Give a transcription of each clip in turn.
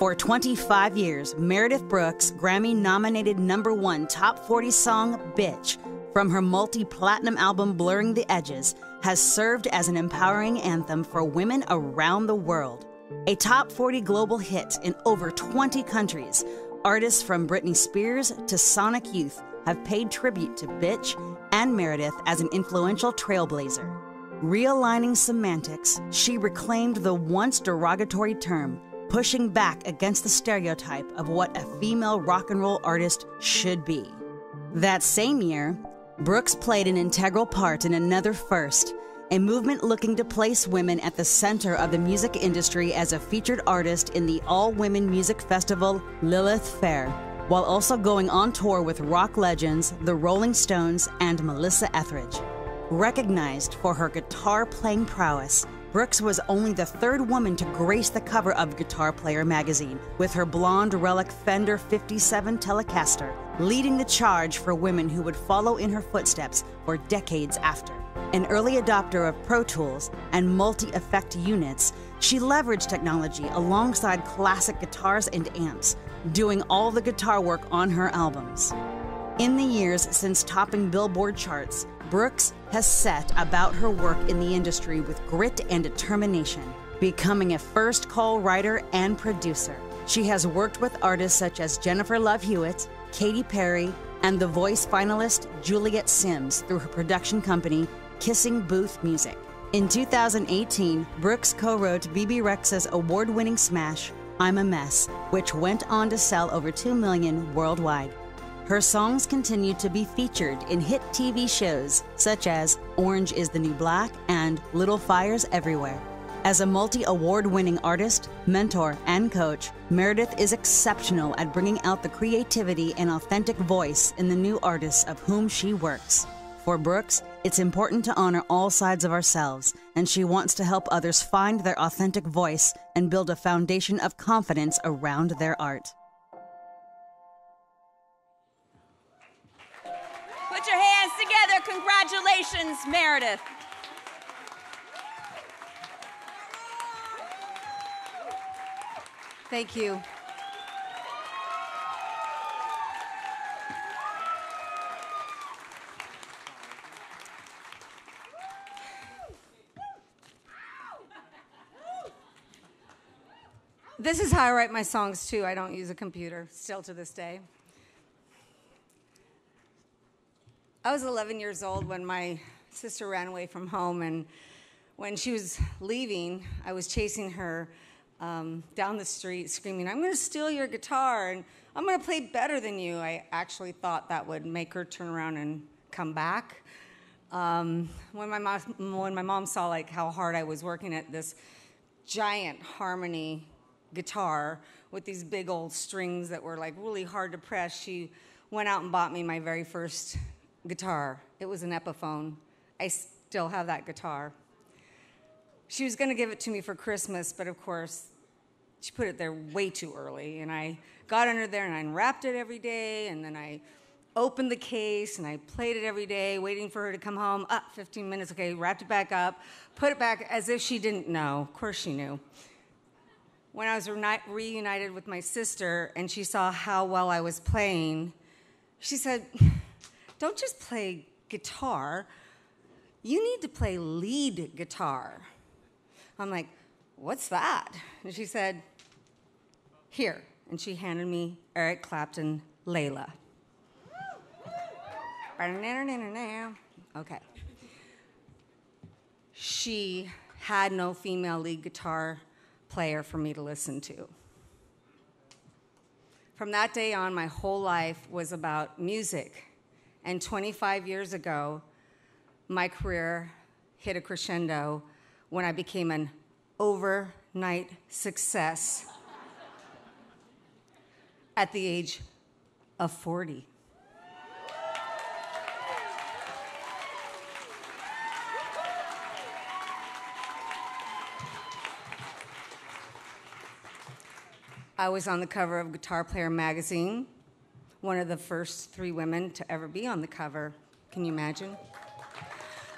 For 25 years, Meredith Brooks, Grammy nominated number one top 40 song Bitch, from her multi platinum album Blurring the Edges, has served as an empowering anthem for women around the world. A top 40 global hit in over 20 countries, artists from Britney Spears to Sonic Youth have paid tribute to Bitch and Meredith as an influential trailblazer. Realigning semantics, she reclaimed the once derogatory term, pushing back against the stereotype of what a female rock and roll artist should be. That same year, Brooks played an integral part in another first, a movement looking to place women at the center of the music industry as a featured artist in the all women music festival Lilith Fair, while also going on tour with rock legends the Rolling Stones and Melissa Etheridge. Recognized for her guitar playing prowess, Brooks was only the third woman to grace the cover of Guitar Player magazine with her blonde relic Fender 57 Telecaster, leading the charge for women who would follow in her footsteps for decades after. An early adopter of Pro Tools and multi effect units, she leveraged technology alongside classic guitars and amps, doing all the guitar work on her albums. In the years since topping Billboard charts, Brooks has set about her work in the industry with grit and determination, becoming a first call writer and producer. She has worked with artists such as Jennifer Love Hewitt, Katy Perry, and The Voice finalist Juliet Simms through her production company, Kissing Booth Music. In 2018, Brooks co wrote Bebe Rexha's award winning smash, I'm a Mess, which went on to sell over 2 million worldwide. Her songs continue to be featured in hit TV shows such as Orange is the New Black and Little Fires Everywhere. As a multi award winning artist, mentor, and coach, Meredith is exceptional at bringing out the creativity and authentic voice in the new artists of whom she works. For Brooks, it's important to honor all sides of ourselves, and she wants to help others find their authentic voice and build a foundation of confidence around their art. Put your hands together. Congratulations, Meredith. Thank you. This is how I write my songs too. I don't use a computer, still to this day. I was 11 years old when my sister ran away from home, and when she was leaving, I was chasing her um, down the street, screaming, I'm going to steal your guitar and I'm going to play better than you. I actually thought that would make her turn around and come back. Um, when, my mom, when my mom saw like how hard I was working at this giant Harmony guitar with these big old strings that were like really hard to press, she went out and bought me my very first guitar. It was an Epiphone. I still have that guitar. She was going to give it to me for Christmas, but of course, she put it there way too early. And I got under there and I unwrapped it every day, and then I opened the case and I played it every day, waiting for her to come home. Up, ah, 15 minutes, okay, wrapped it back up, put it back as if she didn't know. Of course, she knew. When I was reunited with my sister and she saw how well I was playing, she said, don't just play guitar, you need to play lead guitar. I'm like, what's that? And she said, here. And she handed me Eric Clapton Layla. Okay. She had no female lead guitar player for me to listen to. From that day on, my whole life was about music and 25 years ago, my career hit a crescendo when I became an overnight success at the age of 40. I was on the cover of Guitar Player magazine one of the first three women to ever be on the cover. Can you imagine?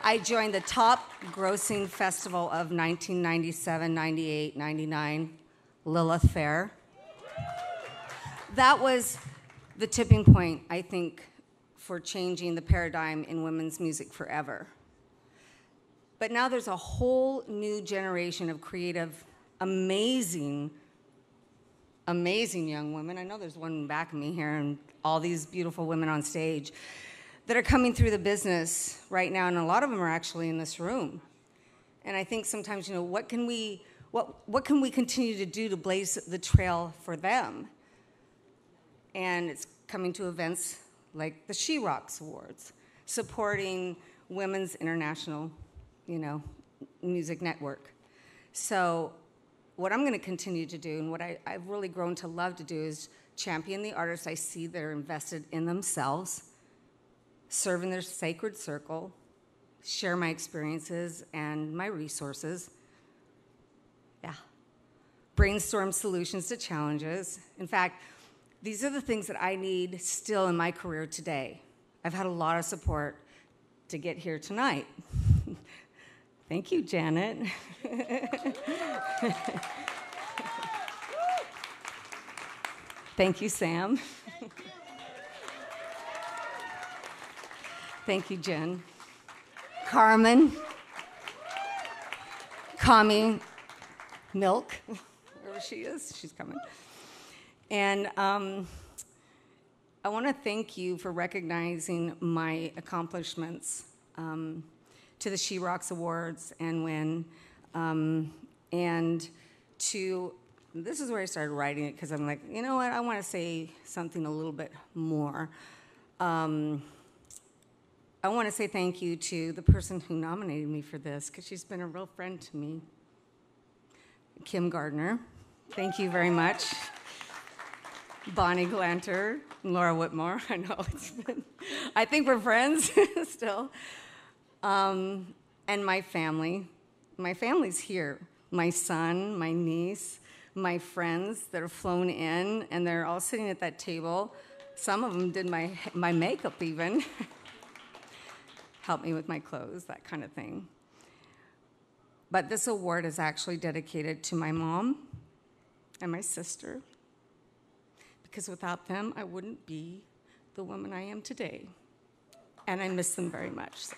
I joined the top grossing festival of 1997, 98, 99, Lilith Fair. that was the tipping point, I think, for changing the paradigm in women's music forever. But now there's a whole new generation of creative, amazing, amazing young women. I know there's one back of me here, and all these beautiful women on stage that are coming through the business right now, and a lot of them are actually in this room. And I think sometimes, you know, what can we, what, what can we continue to do to blaze the trail for them? And it's coming to events like the She Rocks Awards, supporting Women's International, you know, Music Network. So what I'm going to continue to do and what I, I've really grown to love to do is champion the artists I see that are invested in themselves, serve in their sacred circle, share my experiences and my resources. Yeah. Brainstorm solutions to challenges. In fact, these are the things that I need still in my career today. I've had a lot of support to get here tonight. Thank you, Janet. Thank you, Sam. Thank you, Jen. Carmen. Kami. Milk. Wherever she is, she's coming. And um, I want to thank you for recognizing my accomplishments um, to the She Rocks Awards and win. Um, and to, this is where I started writing it because I'm like, you know what, I want to say something a little bit more. Um, I want to say thank you to the person who nominated me for this because she's been a real friend to me, Kim Gardner. Thank you very much. Bonnie Glanter, Laura Whitmore. I know it's been, I think we're friends still. Um, and my family. My family's here. My son, my niece, my friends that have flown in, and they're all sitting at that table. Some of them did my, my makeup even. help me with my clothes, that kind of thing. But this award is actually dedicated to my mom and my sister, because without them, I wouldn't be the woman I am today. And I miss them very much. So.